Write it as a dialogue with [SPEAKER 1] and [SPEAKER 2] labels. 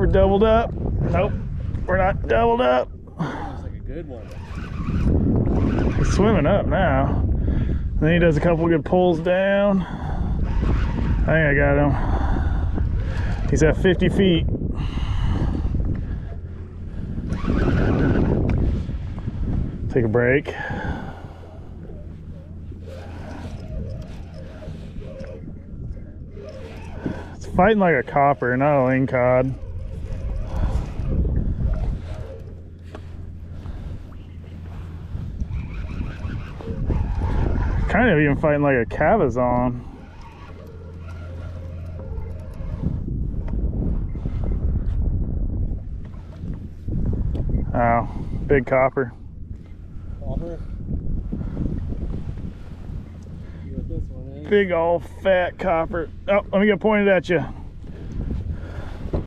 [SPEAKER 1] we're doubled up. Nope, we're not doubled up.
[SPEAKER 2] Looks like a good one.
[SPEAKER 1] He's swimming up now. Then he does a couple good pulls down. I think I got him. He's at 50 feet. Take a break. It's fighting like a copper, not a lingcod. Kind of even fighting like a cabezon. Oh, big copper.
[SPEAKER 2] Copper. See what this one is.
[SPEAKER 1] Big old fat copper. Oh, let me get pointed at you.